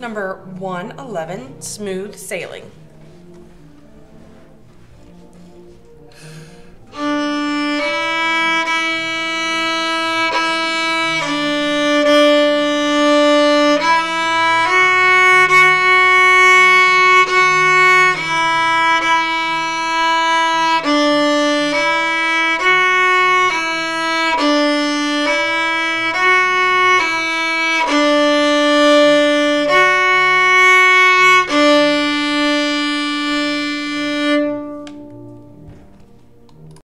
Number 111, smooth sailing.